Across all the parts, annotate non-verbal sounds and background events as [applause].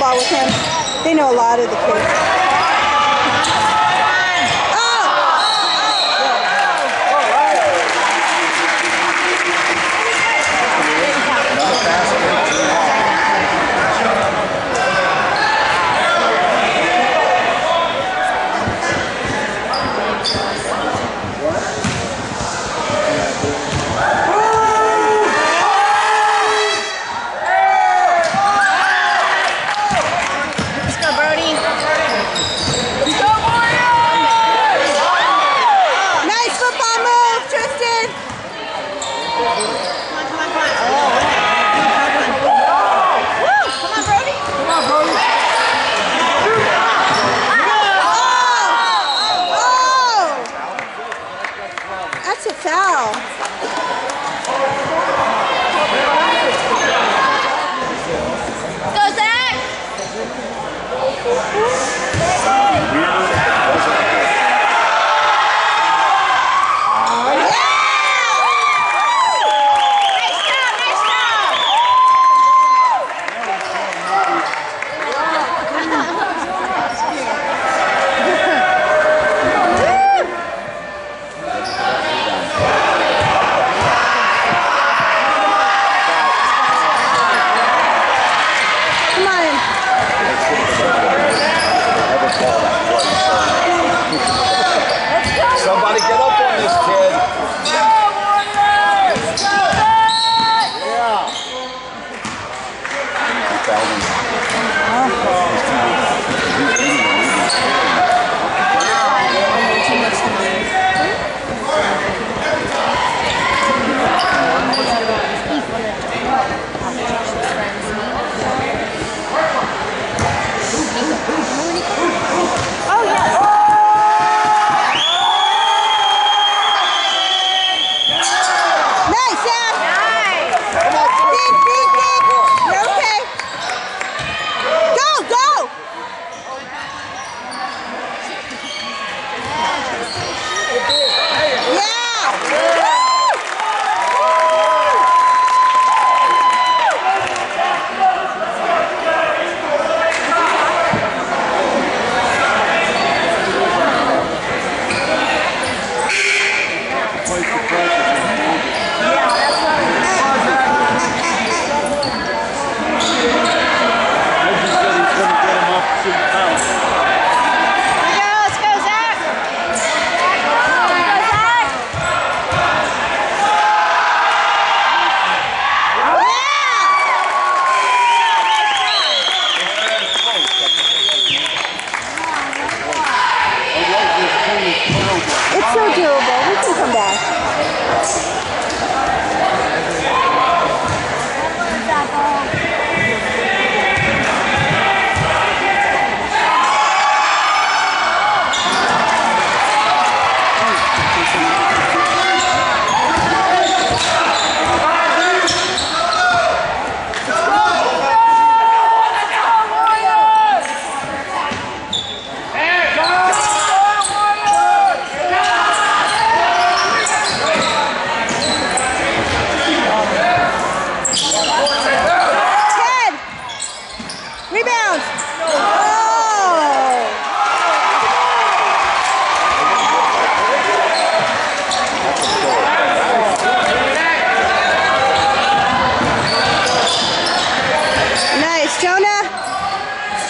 football with him. They know a lot of the kids.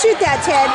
是价钱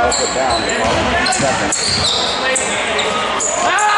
Knock it down. Second. Nice, ah!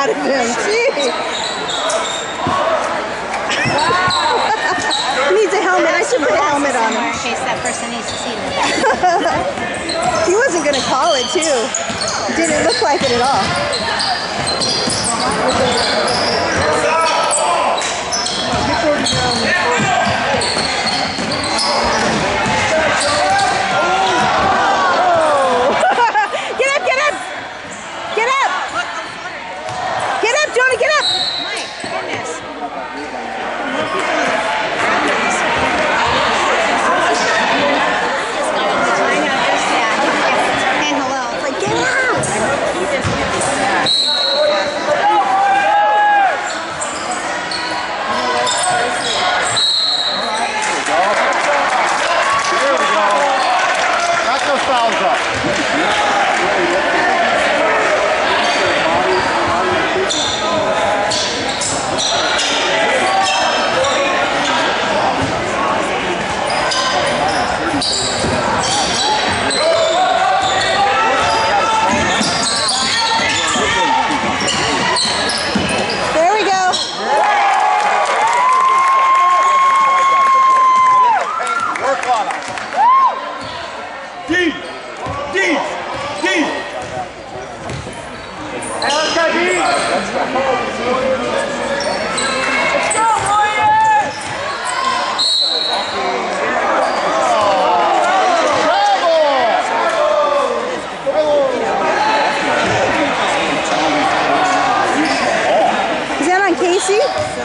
Out of him. Gee. he needs a helmet. I should put a helmet on him. in case that person needs to see that. [laughs] He wasn't going to call it, too. Didn't look like it at all. get up, get up! Get up! Get up, Jonah, get up! There we weeks.